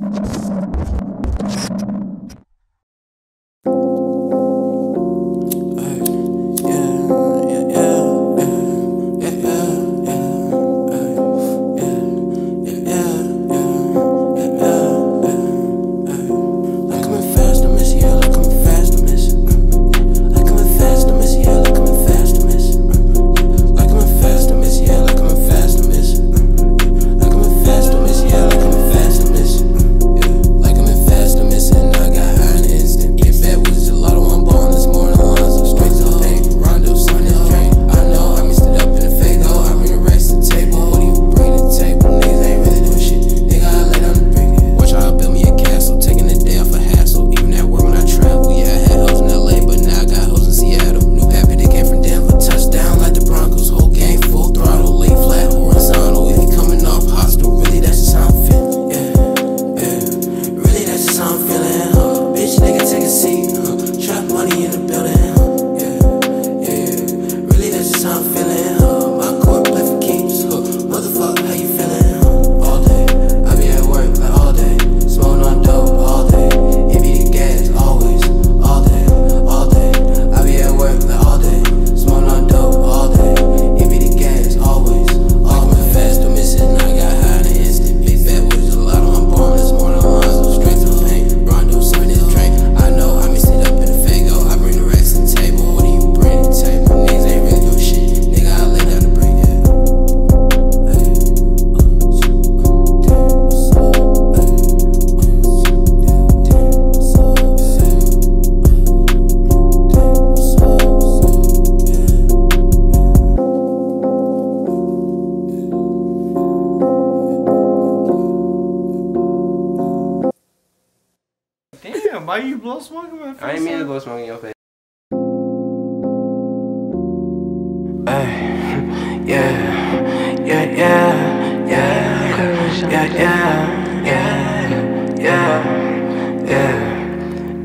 you Damn, why you blow smoke in my face? I ain't mean to blow smoke in your face. Yeah, yeah, yeah, yeah, yeah, yeah, yeah, yeah, yeah,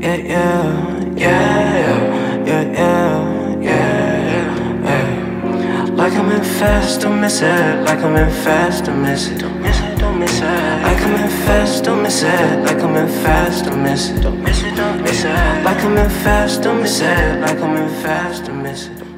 yeah, yeah, yeah, yeah, yeah. Like I'm in fast, don't miss it. I'm in fast don't miss it. Like I'm in fast, don't miss it. Like I'm in fast, don't miss it. Don't miss it, don't miss it. Like I'm in fast, don't miss it. Like I'm in fast, don't miss it.